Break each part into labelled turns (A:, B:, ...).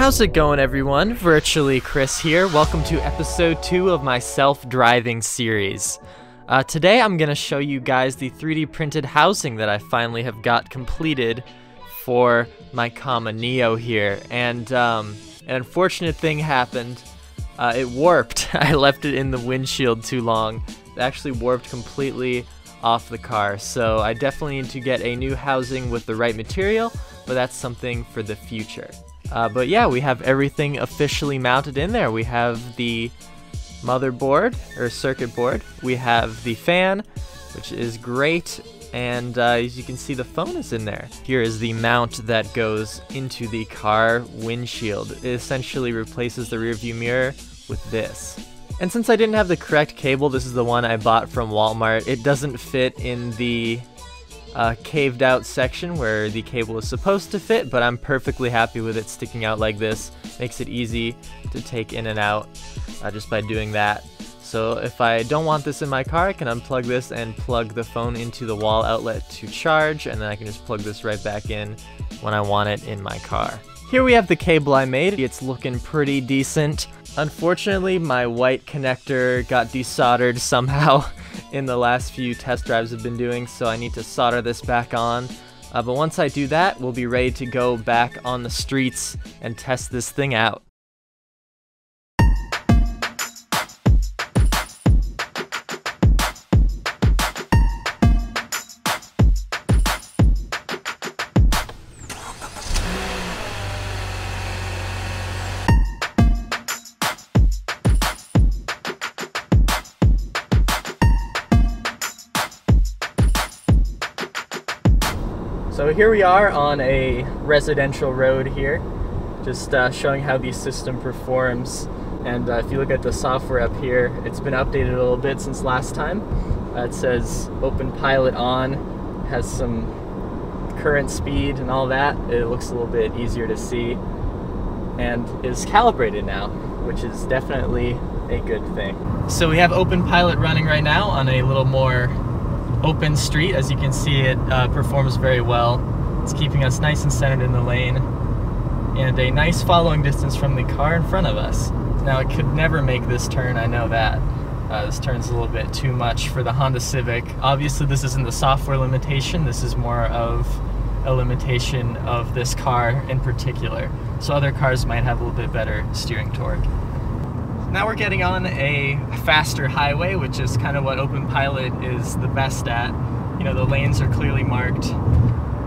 A: How's it going, everyone? Virtually Chris here. Welcome to episode 2 of my self driving series. Uh, today, I'm going to show you guys the 3D printed housing that I finally have got completed for my Comma Neo here. And um, an unfortunate thing happened. Uh, it warped. I left it in the windshield too long. It actually warped completely off the car. So I definitely need to get a new housing with the right material, but that's something for the future. Uh, but yeah, we have everything officially mounted in there. We have the motherboard or circuit board. We have the fan, which is great. And uh, as you can see, the phone is in there. Here is the mount that goes into the car windshield. It essentially replaces the rear view mirror with this. And since I didn't have the correct cable, this is the one I bought from Walmart. It doesn't fit in the uh, caved out section where the cable is supposed to fit, but I'm perfectly happy with it sticking out like this. Makes it easy to take in and out uh, just by doing that. So if I don't want this in my car, I can unplug this and plug the phone into the wall outlet to charge, and then I can just plug this right back in when I want it in my car. Here we have the cable I made. It's looking pretty decent. Unfortunately, my white connector got desoldered somehow in the last few test drives I've been doing, so I need to solder this back on. Uh, but once I do that, we'll be ready to go back on the streets and test this thing out. Here we are on a residential road here, just uh, showing how the system performs. And uh, if you look at the software up here, it's been updated a little bit since last time. Uh, it says Open Pilot on, has some current speed and all that. It looks a little bit easier to see and is calibrated now, which is definitely a good thing. So we have Open Pilot running right now on a little more open street. As you can see, it uh, performs very well. It's keeping us nice and centered in the lane and a nice following distance from the car in front of us. Now, it could never make this turn, I know that. Uh, this turn's a little bit too much for the Honda Civic. Obviously, this isn't the software limitation. This is more of a limitation of this car in particular. So other cars might have a little bit better steering torque. Now we're getting on a faster highway, which is kind of what Open Pilot is the best at. You know, the lanes are clearly marked,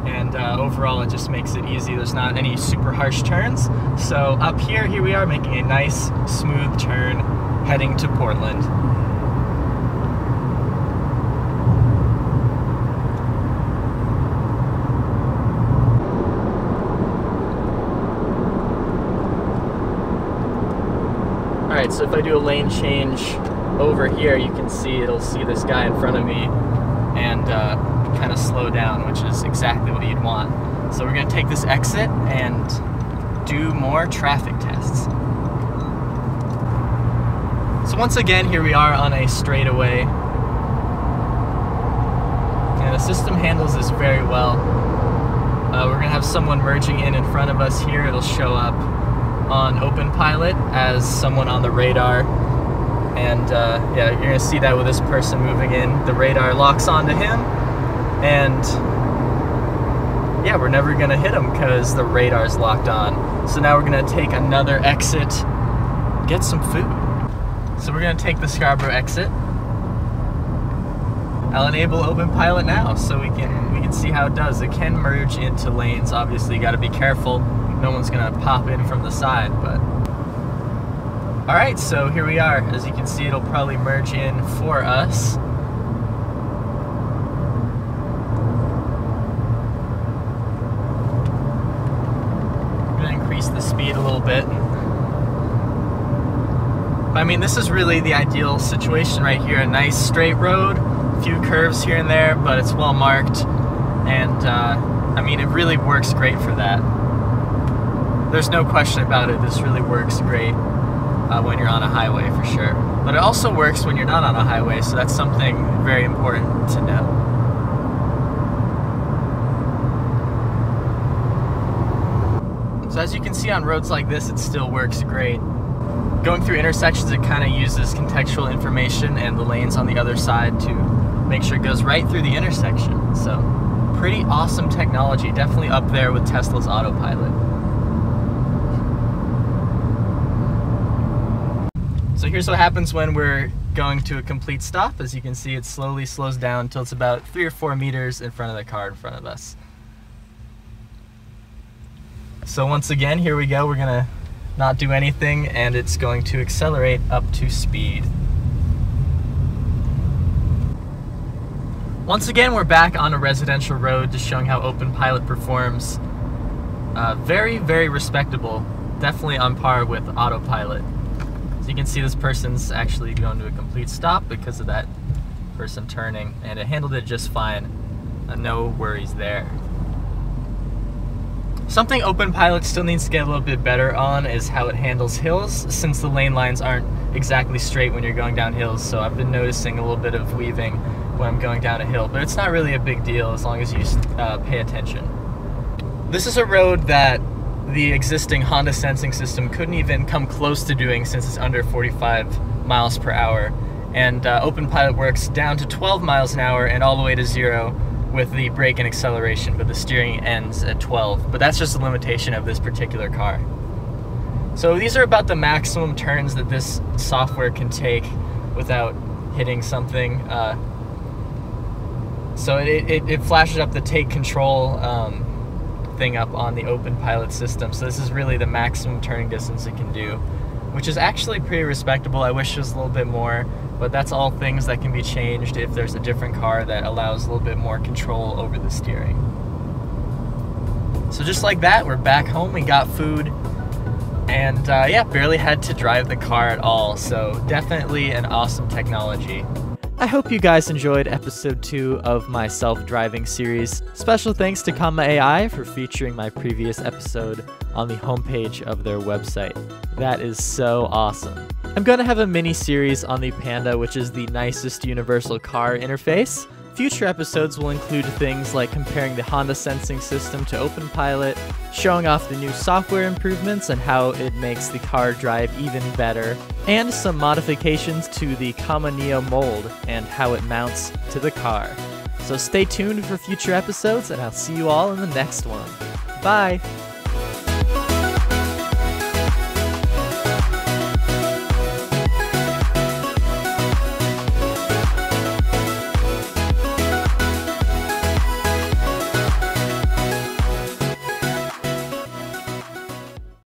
A: and uh, overall it just makes it easy. There's not any super harsh turns. So up here, here we are making a nice, smooth turn heading to Portland. Alright, so if I do a lane change over here, you can see it'll see this guy in front of me and uh, kind of slow down, which is exactly what you'd want. So we're to take this exit and do more traffic tests. So once again, here we are on a straightaway. And the system handles this very well. Uh, we're to have someone merging in in front of us here. It'll show up on Open Pilot as someone on the radar. And uh, yeah, you're gonna see that with this person moving in. The radar locks onto him, and yeah, we're never gonna hit him because the radar's locked on. So now we're gonna take another exit, get some food. So we're gonna take the Scarborough exit. I'll enable Open Pilot now so we can we can see how it does. It can merge into lanes. Obviously, you got to be careful no one's gonna pop in from the side, but. All right, so here we are. As you can see, it'll probably merge in for us. I'm gonna increase the speed a little bit. I mean, this is really the ideal situation right here. A nice straight road, a few curves here and there, but it's well marked. And uh, I mean, it really works great for that there's no question about it. This really works great uh, when you're on a highway for sure. But it also works when you're not on a highway, so that's something very important to know. So as you can see on roads like this, it still works great. Going through intersections, it kind of uses contextual information and the lanes on the other side to make sure it goes right through the intersection. So pretty awesome technology, definitely up there with Tesla's autopilot. So here's what happens when we're going to a complete stop. As you can see, it slowly slows down until it's about three or four meters in front of the car in front of us. So once again, here we go. We're gonna not do anything and it's going to accelerate up to speed. Once again, we're back on a residential road, just showing how Open Pilot performs. Uh, very, very respectable. Definitely on par with Autopilot. So you can see this person's actually going to a complete stop because of that person turning, and it handled it just fine. Uh, no worries there. Something Open Pilot still needs to get a little bit better on is how it handles hills, since the lane lines aren't exactly straight when you're going down hills, so I've been noticing a little bit of weaving when I'm going down a hill, but it's not really a big deal as long as you uh, pay attention. This is a road that the existing Honda sensing system couldn't even come close to doing since it's under 45 miles per hour. And uh, Open Pilot works down to 12 miles an hour and all the way to zero with the brake and acceleration, but the steering ends at 12. But that's just a limitation of this particular car. So these are about the maximum turns that this software can take without hitting something. Uh, so it, it, it, flashes up the take control um, thing up on the open pilot system. So this is really the maximum turning distance it can do, which is actually pretty respectable. I wish it was a little bit more, but that's all things that can be changed if there's a different car that allows a little bit more control over the steering. So just like that, we're back home, we got food, and uh, yeah, barely had to drive the car at all. So definitely an awesome technology. I hope you guys enjoyed episode 2 of my self-driving series. Special thanks to Comma AI for featuring my previous episode on the homepage of their website. That is so awesome. I'm going to have a mini series on the Panda, which is the nicest universal car interface. Future episodes will include things like comparing the Honda sensing system to OpenPilot, showing off the new software improvements and how it makes the car drive even better, and some modifications to the Neo mold and how it mounts to the car. So stay tuned for future episodes, and I'll see you all in the next one. Bye!